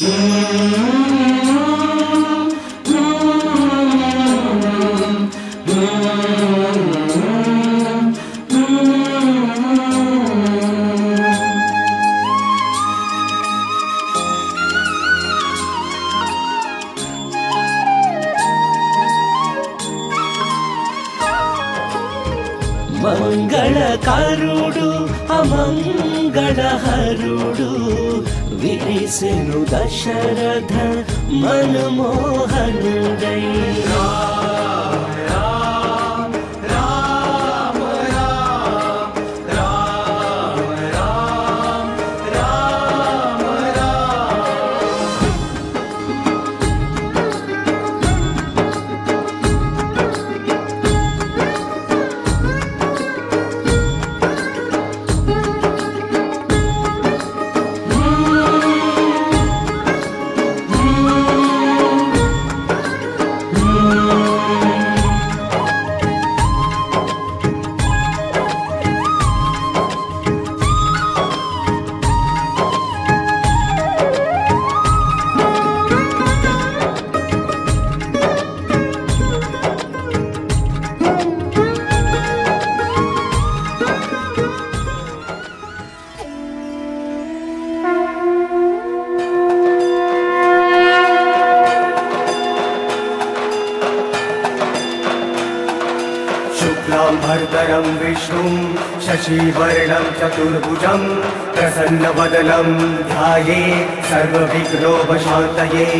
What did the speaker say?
Mm-hmm. మంగళకరుడు అమంగళహరుడు విరిసెను Dasharatha మనమోహనుడై. शुक्लां भर्तरं विष्णुं शशिवर्णं चतुर्भुजं प्रसन्नवदनं ध्याये सर्वविघ्नोपशान्तये।